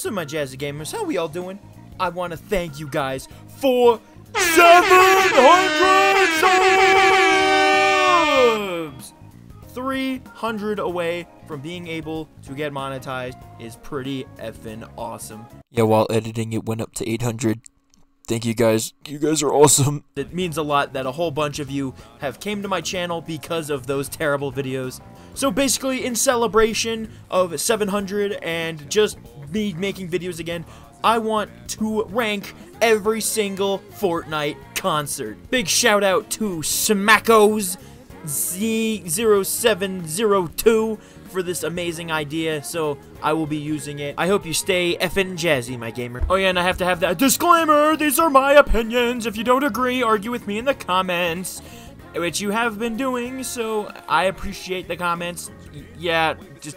What's up, my Jazzy Gamers? How we all doing? I want to thank you guys for 700 subs! 300 away from being able to get monetized is pretty effing awesome. Yeah, while editing it went up to 800. Thank you guys. You guys are awesome. It means a lot that a whole bunch of you have came to my channel because of those terrible videos. So basically, in celebration of 700 and just me making videos again, I want to rank every single Fortnite concert. Big shout out to Smackos Z0702 for this amazing idea, so I will be using it. I hope you stay effing jazzy, my gamer. Oh yeah, and I have to have that disclaimer, these are my opinions. If you don't agree, argue with me in the comments, which you have been doing, so I appreciate the comments. Yeah, just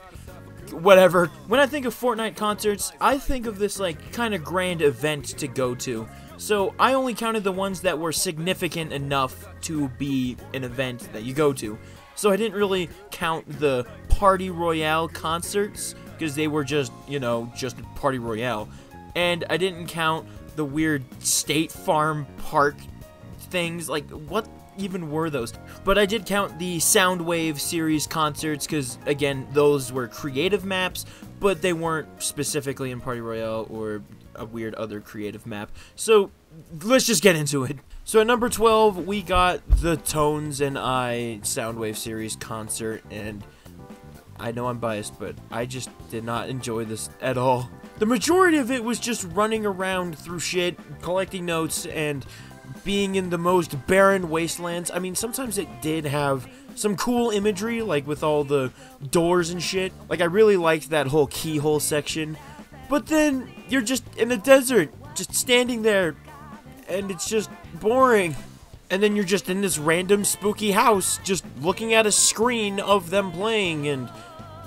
whatever. When I think of Fortnite concerts, I think of this like kind of grand event to go to. So I only counted the ones that were significant enough to be an event that you go to. So I didn't really count the Party Royale concerts because they were just, you know, just Party Royale. And I didn't count the weird State Farm Park things. Like, what even were those? But I did count the Soundwave series concerts because, again, those were creative maps, but they weren't specifically in Party Royale or a weird other creative map. So let's just get into it. So at number 12, we got the Tones and I Soundwave series concert, and I know I'm biased, but I just did not enjoy this at all. The majority of it was just running around through shit, collecting notes, and being in the most barren wastelands. I mean, sometimes it did have some cool imagery, like with all the doors and shit. Like, I really liked that whole keyhole section. But then, you're just in a desert, just standing there, and it's just boring. And then you're just in this random spooky house, just looking at a screen of them playing, and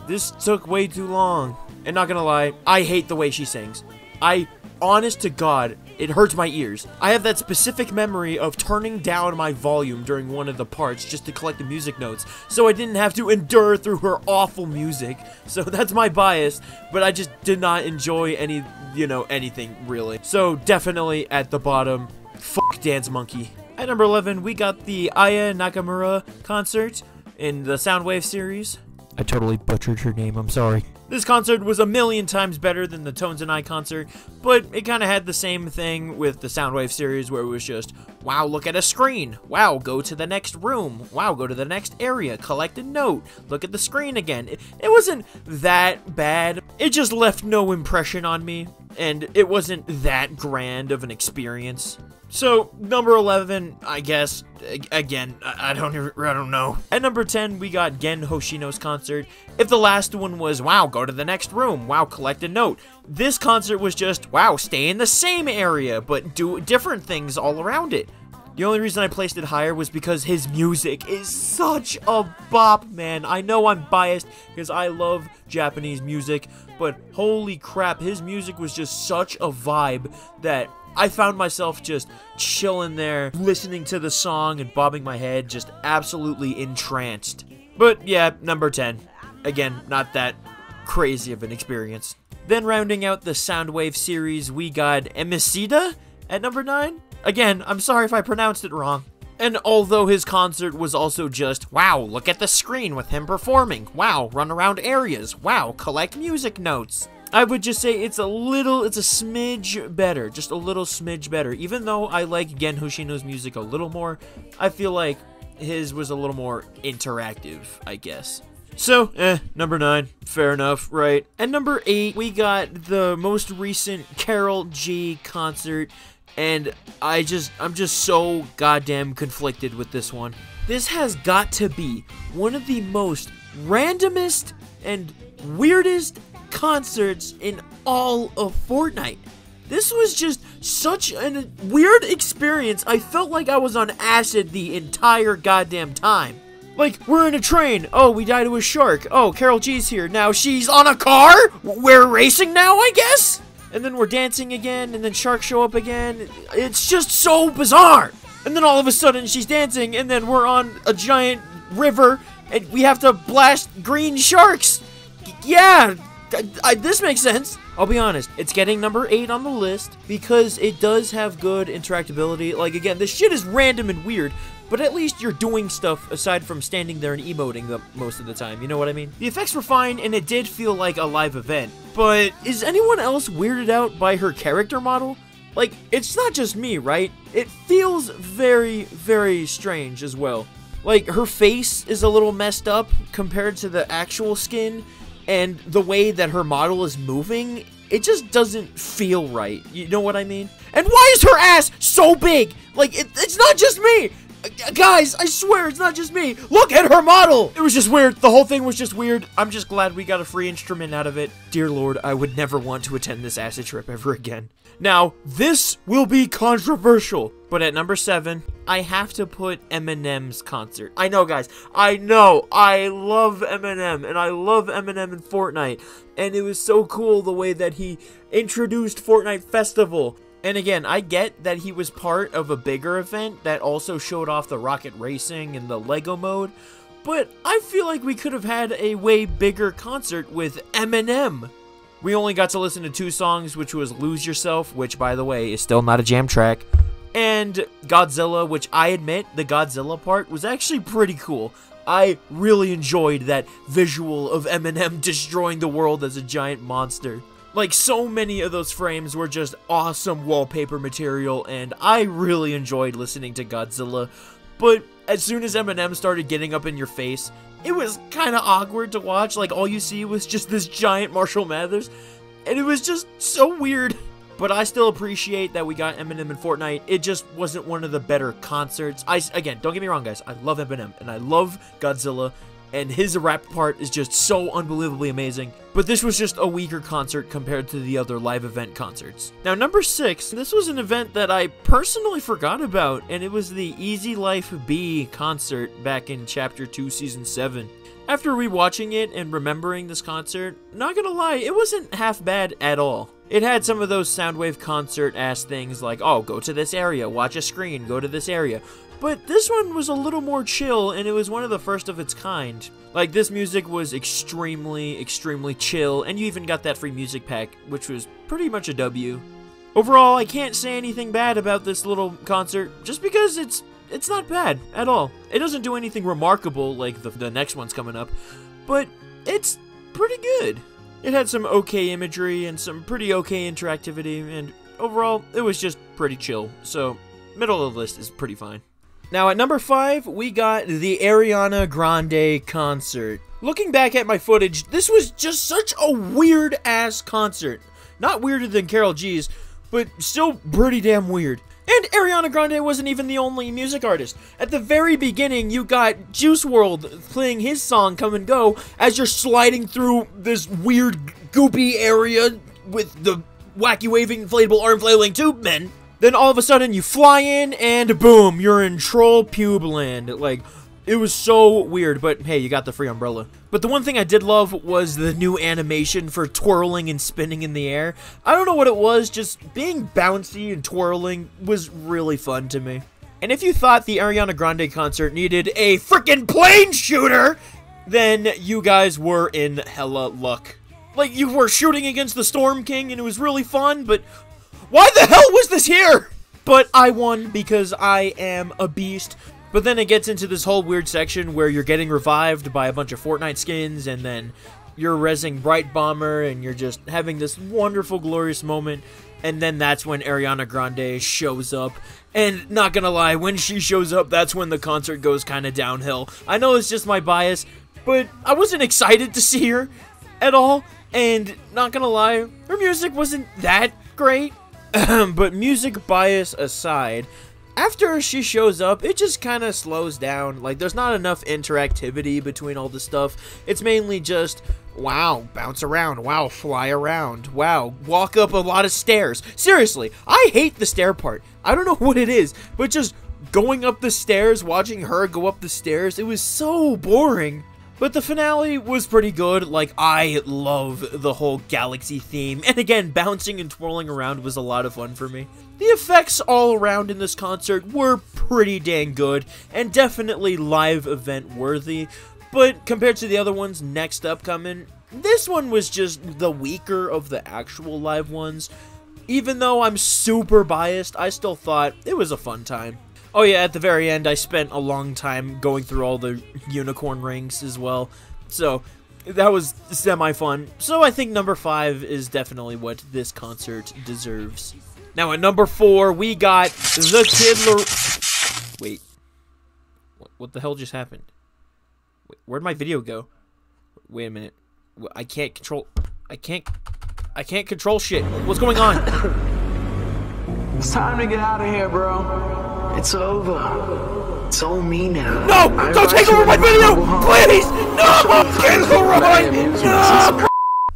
this took way too long. And not gonna lie, I hate the way she sings. I, honest to God, it hurts my ears. I have that specific memory of turning down my volume during one of the parts just to collect the music notes, so I didn't have to endure through her awful music. So that's my bias, but I just did not enjoy any, you know, anything really. So definitely at the bottom, fuck Dance Monkey. At number 11, we got the Aya Nakamura concert in the Soundwave series. I totally butchered her name, I'm sorry. This concert was a million times better than the Tones and I concert, but it kind of had the same thing with the Soundwave series where it was just, wow, look at a screen. Wow, go to the next room. Wow, go to the next area. Collect a note. Look at the screen again. It, it wasn't that bad. It just left no impression on me, and it wasn't that grand of an experience. So, number 11, I guess, again, I don't I don't know. At number 10, we got Gen Hoshino's concert. If the last one was, wow, go to the next room, wow, collect a note. This concert was just, wow, stay in the same area, but do different things all around it. The only reason I placed it higher was because his music is such a bop, man. I know I'm biased because I love Japanese music, but holy crap, his music was just such a vibe that I found myself just chilling there, listening to the song and bobbing my head, just absolutely entranced. But yeah, number 10. Again, not that crazy of an experience. Then rounding out the Soundwave series, we got Emicida at number 9. Again, I'm sorry if I pronounced it wrong. And although his concert was also just, wow, look at the screen with him performing, wow, run around areas, wow, collect music notes. I would just say it's a little, it's a smidge better, just a little smidge better. Even though I like Gen Hoshino's music a little more, I feel like his was a little more interactive, I guess. So, eh, number 9, fair enough, right? At number 8, we got the most recent Karol G concert, and I just, I'm just so goddamn conflicted with this one. This has got to be one of the most randomest and weirdest concerts in all of Fortnite. This was just such a weird experience. I felt like I was on acid the entire goddamn time. Like, we're in a train. Oh, we died to a shark. Oh, Karol G's here. Now she's on a car? We're racing now, I guess? And then we're dancing again, and then sharks show up again. It's just so bizarre. And then all of a sudden she's dancing, and then we're on a giant river, and we have to blast green sharks. Yeah, I, I, this makes sense. I'll be honest, it's getting number 8 on the list because it does have good interactability. Like, again, this shit is random and weird, but at least you're doing stuff aside from standing there and emoting the most of the time, you know what I mean? The effects were fine, and it did feel like a live event, but is anyone else weirded out by her character model? Like, it's not just me, right? It feels very, very strange as well. Like, her face is a little messed up compared to the actual skin, and the way that her model is moving, it just doesn't feel right. You know what I mean? And why is her ass so big? Like, it, it's not just me! Uh, guys, I swear it's not just me. Look at her model. It was just weird. The whole thing was just weird. I'm just glad we got a free instrument out of it. Dear Lord, I would never want to attend this acid trip ever again. Now, this will be controversial, but at number seven, I have to put Eminem's concert. I know, guys. I know. I love Eminem, and I love Eminem in Fortnite. And it was so cool the way that he introduced Fortnite Festival. And again, I get that he was part of a bigger event that also showed off the rocket racing and the Lego mode, but I feel like we could have had a way bigger concert with Eminem. We only got to listen to two songs, which was Lose Yourself, which, by the way, is still not a jam track, and Godzilla, which I admit, the Godzilla part was actually pretty cool. I really enjoyed that visual of Eminem destroying the world as a giant monster. Like, so many of those frames were just awesome wallpaper material, and I really enjoyed listening to Godzilla. But as soon as Eminem started getting up in your face, it was kind of awkward to watch. Like, all you see was just this giant Marshall Mathers, and it was just so weird. But I still appreciate that we got Eminem in Fortnite. It just wasn't one of the better concerts. I again, don't get me wrong, guys. I love Eminem and I love Godzilla, and his rap part is just so unbelievably amazing. But this was just a weaker concert compared to the other live event concerts. Now, number six, this was an event that I personally forgot about, and it was the Easy Life B concert back in Chapter 2, Season 7. After rewatching it and remembering this concert, not gonna lie, it wasn't half bad at all. It had some of those Soundwave concert ass things like, oh, go to this area, watch a screen, go to this area. But this one was a little more chill, and it was one of the first of its kind. Like, this music was extremely, extremely chill, and you even got that free music pack, which was pretty much a W. Overall, I can't say anything bad about this little concert, just because it's it's not bad at all. It doesn't do anything remarkable like the, the next one's coming up, but it's pretty good. It had some okay imagery and some pretty okay interactivity, and overall, it was just pretty chill, so middle of the list is pretty fine. Now at number 5, we got the Ariana Grande concert. Looking back at my footage, this was just such a weird ass concert. Not weirder than Karol G's, but still pretty damn weird. And Ariana Grande wasn't even the only music artist. At the very beginning, you got Juice WRLD playing his song Come and Go as you're sliding through this weird goopy area with the wacky waving inflatable arm flailing tube men. Then all of a sudden you fly in and boom, you're in Troll Pube land. Like, it was so weird, but hey, you got the free umbrella. But the one thing I did love was the new animation for twirling and spinning in the air. I don't know what it was, just being bouncy and twirling was really fun to me. And if you thought the Ariana Grande concert needed a freaking plane shooter, then you guys were in hella luck. Like, you were shooting against the Storm King and it was really fun, but why the hell was this here? But I won because I am a beast. But then it gets into this whole weird section where you're getting revived by a bunch of Fortnite skins and then you're resing Brite Bomber and you're just having this wonderful, glorious moment. And then that's when Ariana Grande shows up. And not gonna lie, when she shows up, that's when the concert goes kind of downhill. I know it's just my bias, but I wasn't excited to see her at all. And not gonna lie, her music wasn't that great. but music bias aside, after she shows up, it just kind of slows down. Like, there's not enough interactivity between all the stuff. It's mainly just, wow, bounce around. Wow, fly around. Wow, walk up a lot of stairs. Seriously, I hate the stair part. I don't know what it is, but just going up the stairs, watching her go up the stairs, it was so boring. But the finale was pretty good. Like, I love the whole galaxy theme. And again, bouncing and twirling around was a lot of fun for me. The effects all around in this concert were pretty dang good, and definitely live event worthy. But compared to the other ones next upcoming, This one was just the weaker of the actual live ones. Even though I'm super biased, I still thought it was a fun time. Oh yeah, at the very end, I spent a long time going through all the unicorn rings as well. So, that was semi-fun. So I think number five is definitely what this concert deserves. Now at number four, we got the Kid Wait. What the hell just happened? Where'd my video go? Wait a minute. I can't control... I can't... I can't control shit. What's going on? It's time to get out of here, bro. It's over. It's all me now. No! I Don't take over my video! Please! No! Kid Amusement Leroy!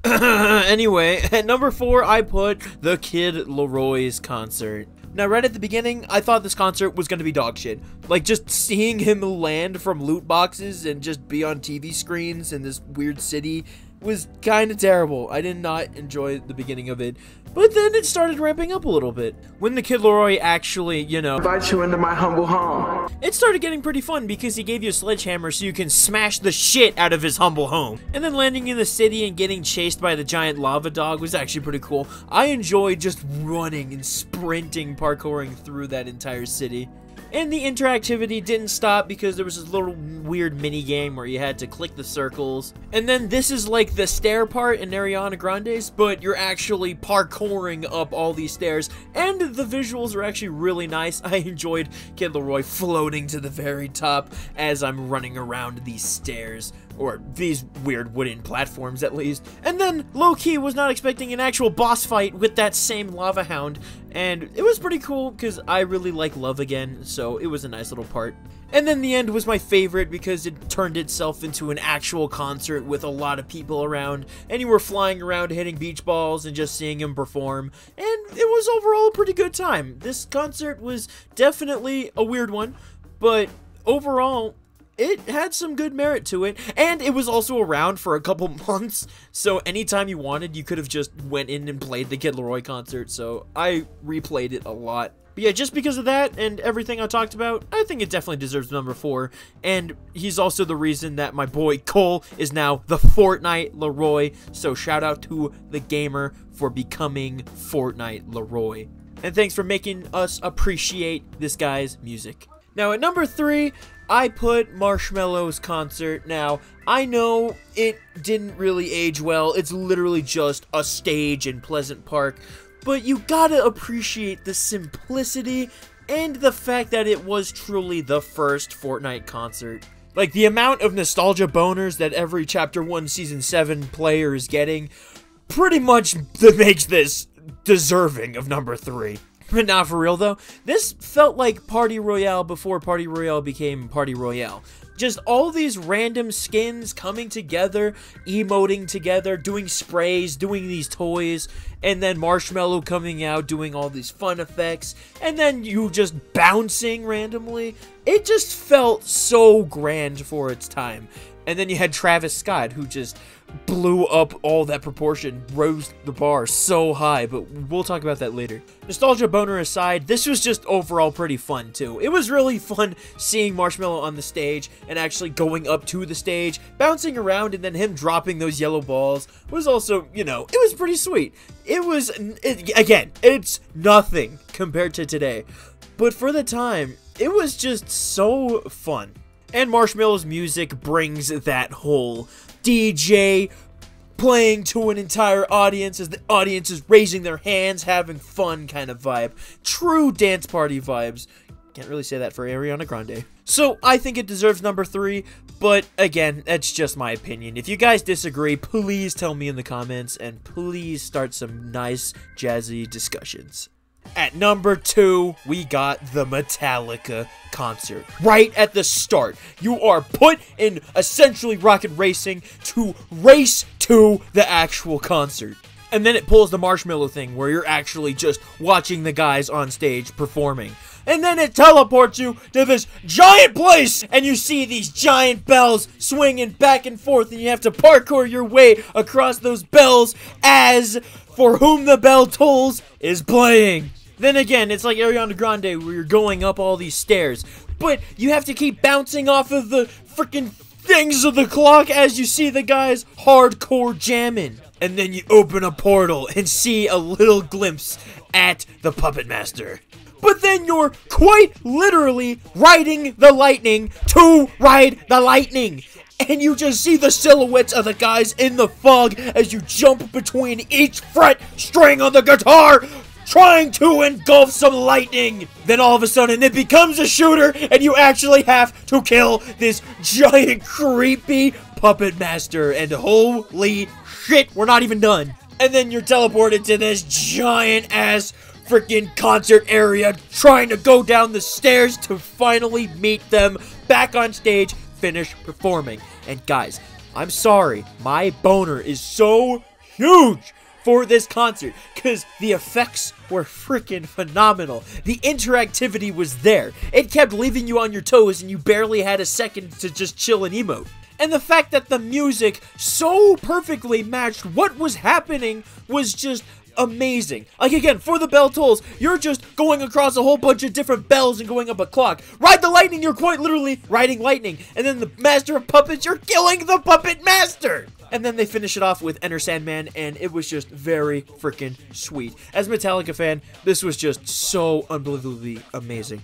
No! anyway, at number four, I put the Kid LAROI's concert. Now, right at the beginning, I thought this concert was gonna be dog shit. Like, just seeing him land from loot boxes and just be on TV screens in this weird city was kind of terrible. I did not enjoy the beginning of it. But then it started ramping up a little bit. When the Kid LAROI actually, you know, invite you into my humble home. it started getting pretty fun because he gave you a sledgehammer so you can smash the shit out of his humble home. And then landing in the city and getting chased by the giant lava dog was actually pretty cool. I enjoyed just running and sprinting, parkouring through that entire city. And the interactivity didn't stop because there was this little weird mini game where you had to click the circles. And then this is like the stair part in Ariana Grande's, but you're actually parkouring up all these stairs. And the visuals are actually really nice. I enjoyed Kid LAROI floating to the very top as I'm running around these stairs. Or these weird wooden platforms, at least. And then, low-key, was not expecting an actual boss fight with that same lava hound. And it was pretty cool, because I really like Love Again, so it was a nice little part. And then the end was my favorite because it turned itself into an actual concert with a lot of people around, and you were flying around hitting beach balls and just seeing him perform, and it was overall a pretty good time. This concert was definitely a weird one, but overall, it had some good merit to it, and it was also around for a couple months, so anytime you wanted, you could have just went in and played the Kid LAROI concert, so I replayed it a lot. But yeah, just because of that and everything I talked about, I think it definitely deserves number four. And he's also the reason that my boy Cole is now the Fortnite Leroy. So shout out to the gamer for becoming Fortnite Leroy. And thanks for making us appreciate this guy's music. Now at number three, I put Marshmello's concert. Now, I know it didn't really age well. It's literally just a stage in Pleasant Park. But you gotta appreciate the simplicity and the fact that it was truly the first Fortnite concert. Like, the amount of nostalgia boners that every Chapter 1 Season 7 player is getting pretty much makes this deserving of number 3. But not for real though. This felt like Party Royale before Party Royale became Party Royale. Just all these random skins coming together, emoting together, doing sprays, doing these toys, and then Marshmello coming out doing all these fun effects, and then you just bouncing randomly. It just felt so grand for its time. And then you had Travis Scott who just blew up all that proportion, rose the bar so high, but we'll talk about that later. Nostalgia boner aside, this was just overall pretty fun too. It was really fun seeing Marshmello on the stage and actually going up to the stage, bouncing around, and then him dropping those yellow balls was also, you know, it was pretty sweet. It was, it, again, it's nothing compared to today, but for the time, it was just so fun. And Marshmello's music brings that whole DJ playing to an entire audience as the audience is raising their hands, having fun kind of vibe. True dance party vibes. Can't really say that for Ariana Grande. So I think it deserves number three, but again, that's just my opinion. If you guys disagree, please tell me in the comments and please start some nice jazzy discussions. At number two, we got the Metallica concert. Right at the start, you are put in essentially rocket racing to race to the actual concert. And then it pulls the Marshmello thing where you're actually just watching the guys on stage performing. And then it teleports you to this giant place, and you see these giant bells swinging back and forth, and you have to parkour your way across those bells as For Whom the Bell Tolls is playing. Then again, it's like Ariana Grande where you're going up all these stairs, but you have to keep bouncing off of the freaking things of the clock as you see the guys hardcore jamming. And then you open a portal and see a little glimpse at the Puppet Master. But then you're quite literally riding the lightning to ride the lightning. And you just see the silhouettes of the guys in the fog as you jump between each fret string on the guitar, trying to engulf some lightning. Then all of a sudden it becomes a shooter and you actually have to kill this giant creepy puppet master. And holy shit, we're not even done. And then you're teleported to this giant ass freaking concert area trying to go down the stairs to finally meet them back on stage, finish performing. And guys, I'm sorry, my boner is so huge for this concert because the effects were freaking phenomenal. The interactivity was there. It kept leaving you on your toes and you barely had a second to just chill and emote. And the fact that the music so perfectly matched what was happening was just amazing. Like again, for the bell tolls, you're just going across a whole bunch of different bells and going up a clock. Ride the lightning, you're quite literally riding lightning. And then the master of puppets, you're killing the puppet master. And then they finish it off with Enter Sandman, and it was just very freaking sweet. As a Metallica fan, this was just so unbelievably amazing.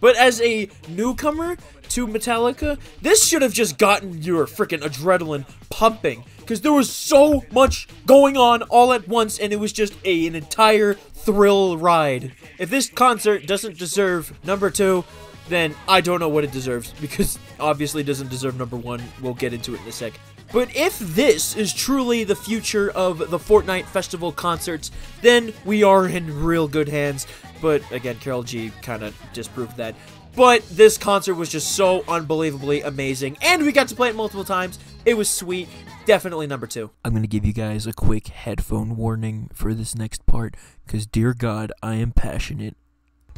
But as a newcomer to Metallica, this should have just gotten your freaking adrenaline pumping. Because there was so much going on all at once, and it was just a, an entire thrill ride. If this concert doesn't deserve number two, then I don't know what it deserves. Because obviously doesn't deserve number one. We'll get into it in a sec. But if this is truly the future of the Fortnite Festival concerts, then we are in real good hands. But again, Karol G kind of disproved that. But this concert was just so unbelievably amazing, and we got to play it multiple times. It was sweet. Definitely number two. I'm going to give you guys a quick headphone warning for this next part because, dear God, I am passionate.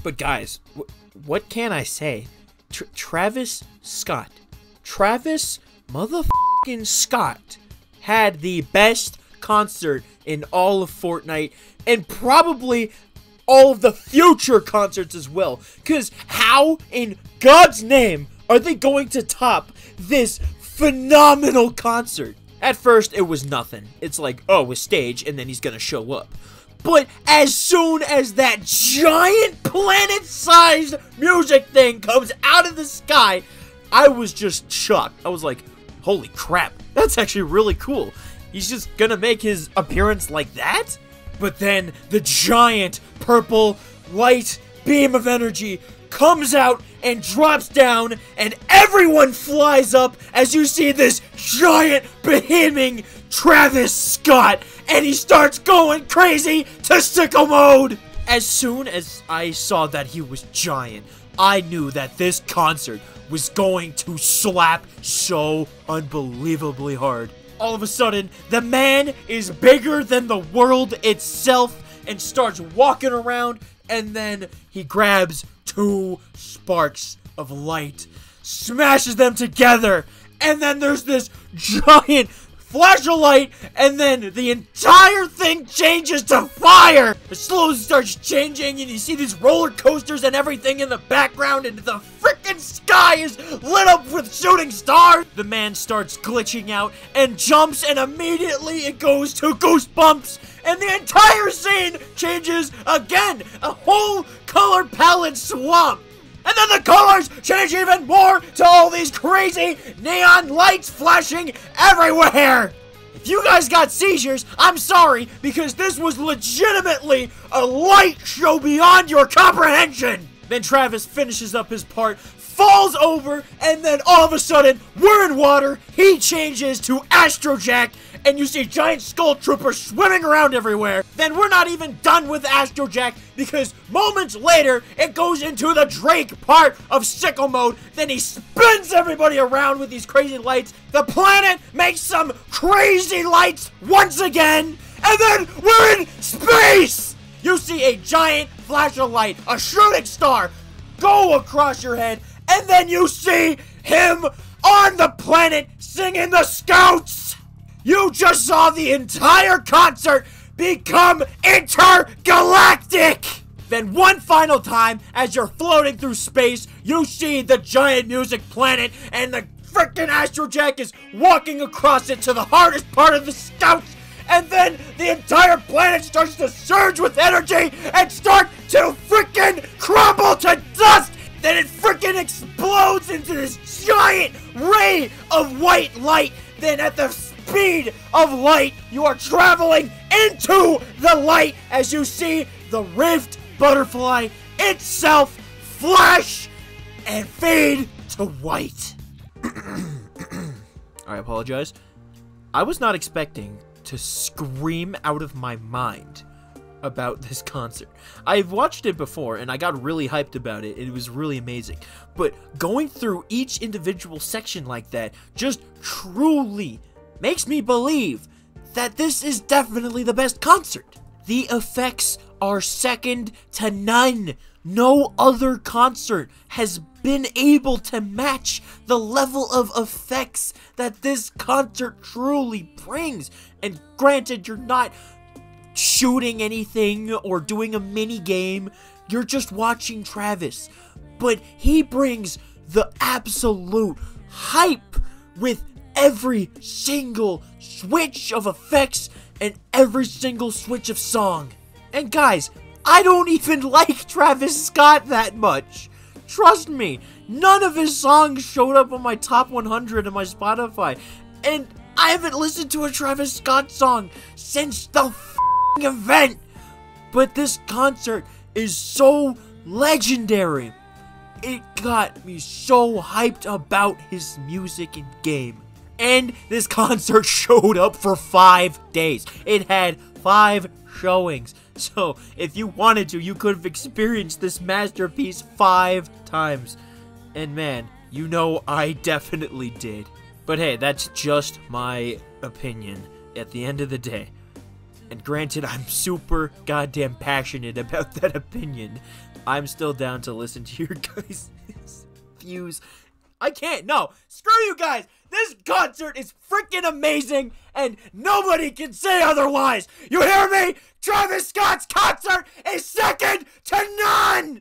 But guys, wh- what can I say? Tr- Travis Scott. Travis motherfucking Scott had the best concert in all of Fortnite and probably all of the future concerts as well. Because how in God's name are they going to top this phenomenal concert? At first, it was nothing. It's like, oh, a stage, and then he's gonna show up. But as soon as that giant planet sized music thing comes out of the sky, I was just shocked. I was like, holy crap, that's actually really cool. He's just gonna make his appearance like that? But then the giant purple light beam of energy comes out and drops down, and everyone flies up as you see this giant behemoth Travis Scott, and he starts going crazy to sicko mode. As soon as I saw that he was giant, I knew that this concert was going to slap so unbelievably hard. All of a sudden, the man is bigger than the world itself and starts walking around, and then he grabs two sparks of light, smashes them together, and then there's this giant flash of light, and then the entire thing changes to fire. It slowly starts changing, and you see these roller coasters and everything in the background, and the freaking sky is lit up with shooting stars. The man starts glitching out and jumps, and immediately it goes to goosebumps, and the entire scene changes again. A whole color palette swap. And then the colors change even more to all these crazy neon lights flashing everywhere. If you guys got seizures, I'm sorry, because this was legitimately a light show beyond your comprehension. Then Travis finishes up his part, falls over, and then all of a sudden, we're in water. He changes to Astrojack, and you see giant skull troopers swimming around everywhere. Then we're not even done with Astrojack because moments later it goes into the Drake part of sicko mode. Then he spins everybody around with these crazy lights. The planet makes some crazy lights once again, and then we're in space. You see a giant flash of light, a shooting star, go across your head, and then you see him on the planet singing the Scotts. You just saw the entire concert become intergalactic! Then one final time, as you're floating through space, you see the giant music planet and the freaking Astrojack is walking across it to the hardest part of the Scotts, and then the entire planet starts to surge with energy and start to freaking crumble to dust. Then it freaking explodes into this giant ray of white light. Then at the speed of light, you are traveling into the light as you see the rift butterfly itself flash and fade to white. I apologize. I was not expecting to scream out of my mind about this concert. I've watched it before and I got really hyped about it. It was really amazing. But going through each individual section like that just truly makes me believe that this is definitely the best concert. The effects are second to none. No other concert has been able to match the level of effects that this concert truly brings. And granted, you're not shooting anything or doing a mini game, you're just watching Travis. But he brings the absolute hype with every single switch of effects and every single switch of song. And guys, I don't even like Travis Scott that much. Trust me, none of his songs showed up on my top 100 on my Spotify. And I haven't listened to a Travis Scott song since the event. But this concert is so legendary. It got me so hyped about his music and game. And this concert showed up for five days. It had five showings. So, if you wanted to, you could have experienced this masterpiece five times. And man, you know I definitely did. But hey, that's just my opinion at the end of the day. And granted, I'm super goddamn passionate about that opinion. I'm still down to listen to your guys' views. I can't, no! Screw you guys! This concert is freaking amazing, and nobody can say otherwise! You hear me? Travis Scott's concert is second to none!